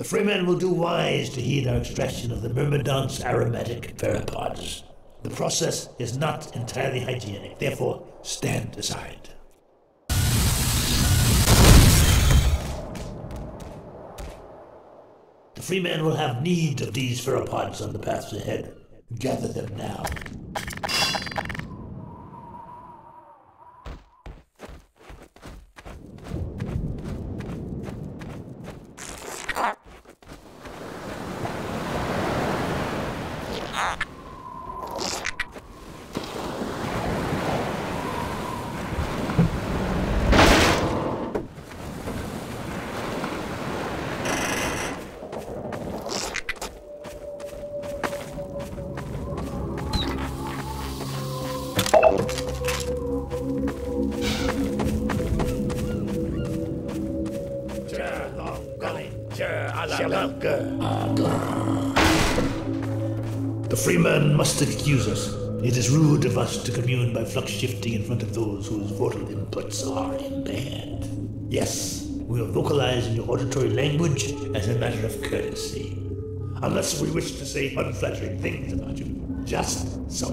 The, Freeman will do wise to heed our extraction of the Myrmidont's aromatic pheropods. The process is not entirely hygienic, therefore stand aside. The Freeman will have need of these pheropods on the paths ahead. Gather them now. The Freeman must excuse us. It is rude of us to commune by flux shifting in front of those whose vocal inputs are impaired. Yes, we will vocalize in your auditory language as a matter of courtesy. Unless we wish to say unflattering things about you. Just so.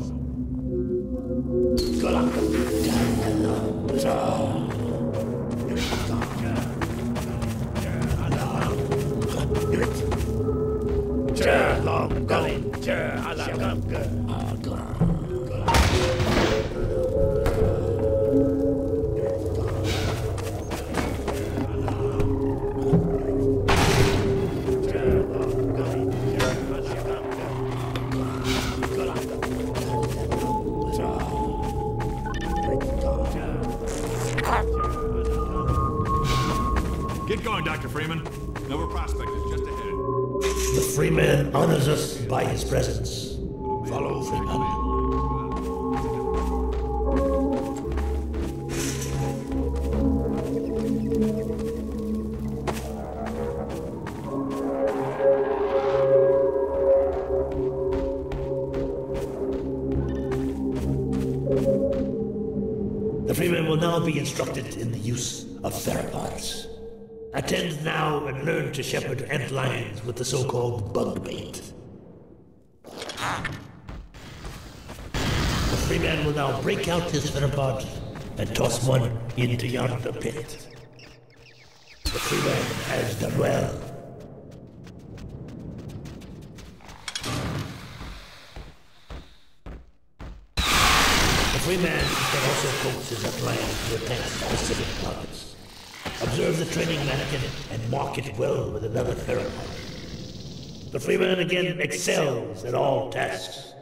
Get going, Dr. Freeman. Nova we're. The Freeman honors us by his presence. Follow Freeman. The Freeman will now be instructed in the use of pheropods. Attend now and learn to shepherd antlions with the so-called Bugbait. The Freeman will now break out his pheropod and toss one into yonder pit. The Freeman has done well. The Freeman can also coax his antlion to attack specific targets. Observe the training mannequin and mark it well with another pheropod. The Freeman again excels at all tasks.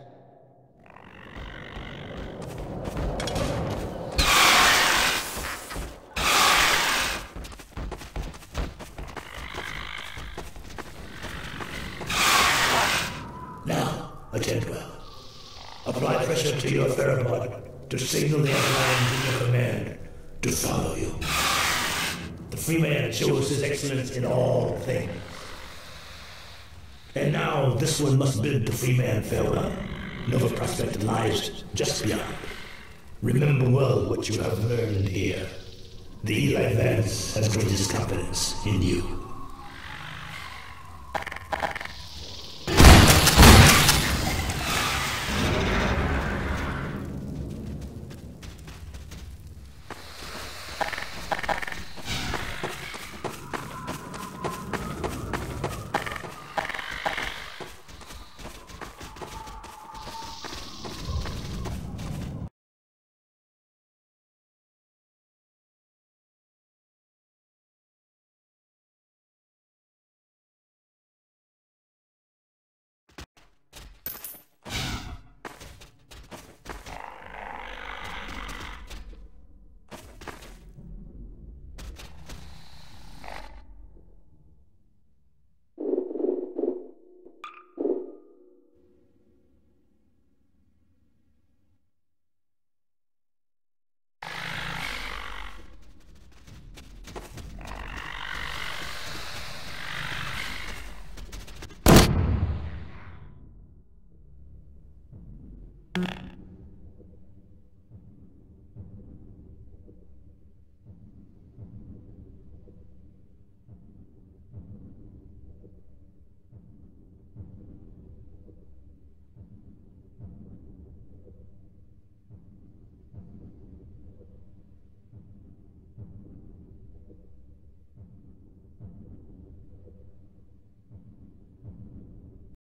Now Attend well. Apply pressure to your pheropod to signal the antlion to your command to follow you. Freeman shows his excellence in all things. And now this one must bid the Freeman farewell. Nova Prospekt lies just beyond. Remember well what you have learned here. The Eli Vance has greatest confidence in you.